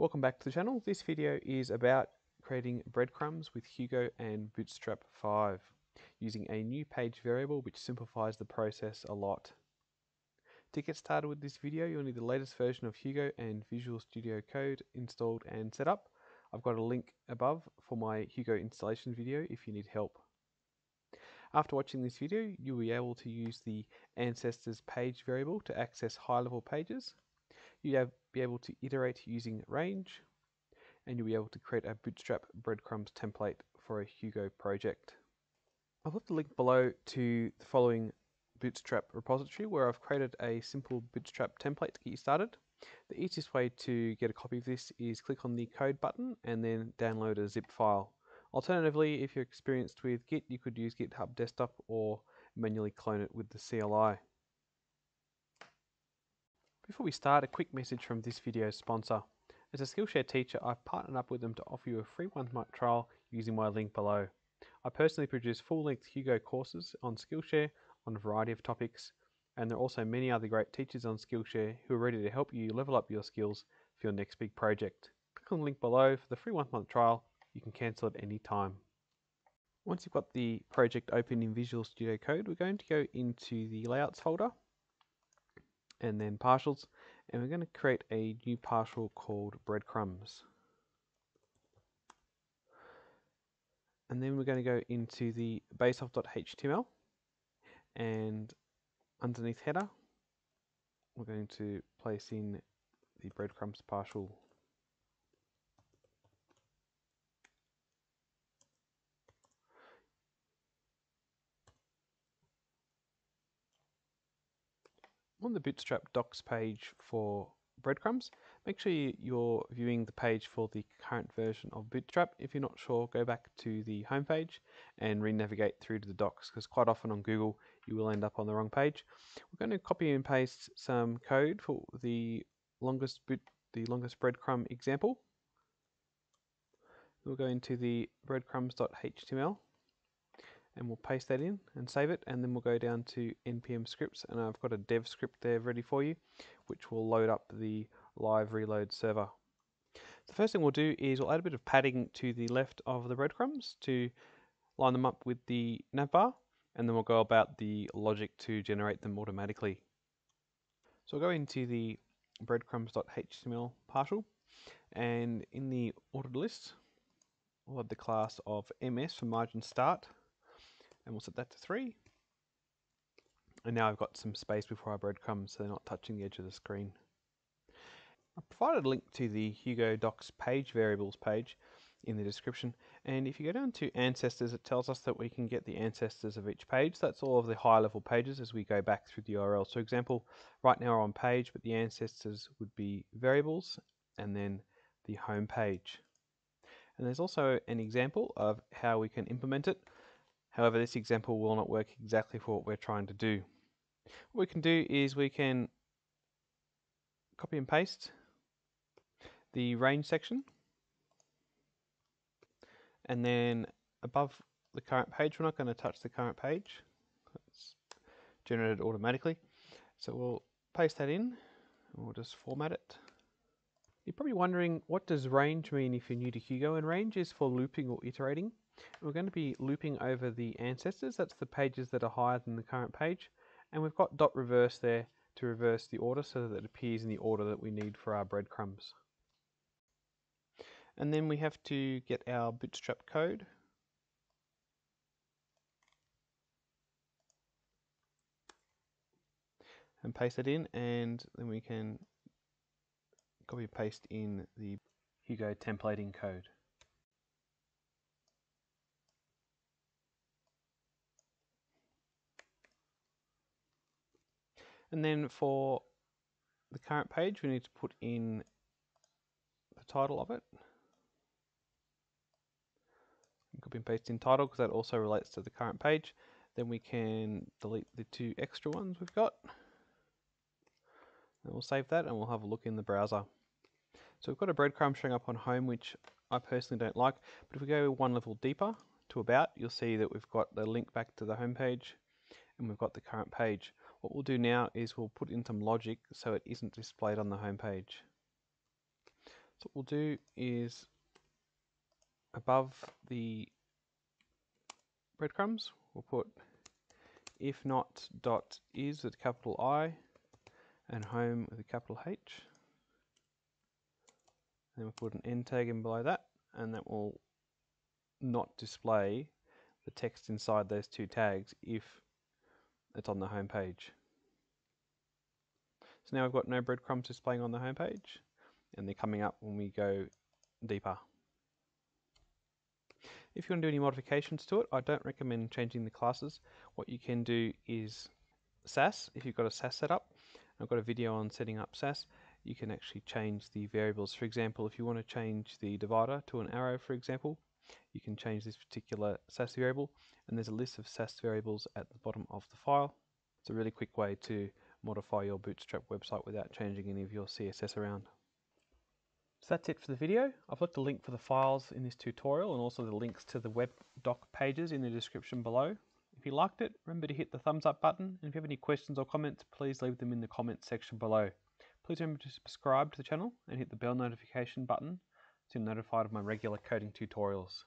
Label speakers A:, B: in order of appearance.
A: Welcome back to the channel. This video is about creating breadcrumbs with Hugo and Bootstrap 5 using a new page variable which simplifies the process a lot. To get started with this video you'll need the latest version of Hugo and Visual Studio Code installed and set up. I've got a link above for my Hugo installation video if you need help. After watching this video you'll be able to use the ancestors page variable to access high level pages You'll be able to iterate using range and you'll be able to create a Bootstrap breadcrumbs template for a Hugo project. I've left a link below to the following Bootstrap repository where I've created a simple Bootstrap template to get you started. The easiest way to get a copy of this is click on the code button and then download a zip file. Alternatively, if you're experienced with Git, you could use GitHub Desktop or manually clone it with the CLI. Before we start, a quick message from this video's sponsor. As a Skillshare teacher, I've partnered up with them to offer you a free one-month trial using my link below. I personally produce full-length Hugo courses on Skillshare on a variety of topics, and there are also many other great teachers on Skillshare who are ready to help you level up your skills for your next big project. Click on the link below for the free one-month trial. You can cancel at any time. Once you've got the project open in Visual Studio Code, we're going to go into the Layouts folder and then partials and we're going to create a new partial called breadcrumbs. And then we're going to go into the baseof.html and underneath header we're going to place in the breadcrumbs partial on the Bootstrap docs page for breadcrumbs, make sure you're viewing the page for the current version of Bootstrap. If you're not sure, go back to the home page and re-navigate through to the docs because quite often on Google you will end up on the wrong page. We're going to copy and paste some code for the longest boot, the longest breadcrumb example. We'll go into the breadcrumbs.html and we'll paste that in and save it and then we'll go down to npm scripts and I've got a dev script there ready for you which will load up the live reload server. The first thing we'll do is we'll add a bit of padding to the left of the breadcrumbs to line them up with the navbar and then we'll go about the logic to generate them automatically. So we'll go into the breadcrumbs.html partial and in the ordered list we'll have the class of ms for margin start and we'll set that to 3. And now I've got some space before our breadcrumbs so they're not touching the edge of the screen. I've provided a link to the Hugo Docs page variables page in the description. And if you go down to ancestors it tells us that we can get the ancestors of each page. That's all of the high level pages as we go back through the URL so example right now we're on page but the ancestors would be variables and then the home page. And there's also an example of how we can implement it However, this example will not work exactly for what we're trying to do. What we can do is we can copy and paste the range section and then above the current page, we're not going to touch the current page. It's generated automatically. So we'll paste that in. We'll just format it. You're probably wondering, what does range mean if you're new to Hugo? And range is for looping or iterating. We're going to be looping over the ancestors, that's the pages that are higher than the current page, and we've got dot reverse there to reverse the order so that it appears in the order that we need for our breadcrumbs. And then we have to get our bootstrap code. And paste it in and then we can copy paste in the Hugo templating code. And then for the current page, we need to put in the title of it. Copy and paste in title because that also relates to the current page. Then we can delete the two extra ones we've got. And we'll save that and we'll have a look in the browser. So we've got a breadcrumb showing up on home, which I personally don't like. But if we go one level deeper to about, you'll see that we've got the link back to the home page and we've got the current page. What we'll do now is we'll put in some logic so it isn't displayed on the home page. So what we'll do is above the breadcrumbs, we'll put if not dot is with capital I and home with a capital H. Then we'll put an end tag in below that and that will not display the text inside those two tags if it's on the home page. So now we've got no breadcrumbs displaying on the home page and they're coming up when we go deeper. If you want to do any modifications to it, I don't recommend changing the classes. What you can do is Sass, if you've got a Sass set up, I've got a video on setting up Sass, you can actually change the variables. For example, if you want to change the divider to an arrow, for example, you can change this particular Sass variable, and there's a list of Sass variables at the bottom of the file. It's a really quick way to modify your Bootstrap website without changing any of your CSS around. So that's it for the video. I've left a link for the files in this tutorial and also the links to the web doc pages in the description below. If you liked it, remember to hit the thumbs up button and if you have any questions or comments, please leave them in the comments section below. Please remember to subscribe to the channel and hit the bell notification button to be notified of my regular coding tutorials.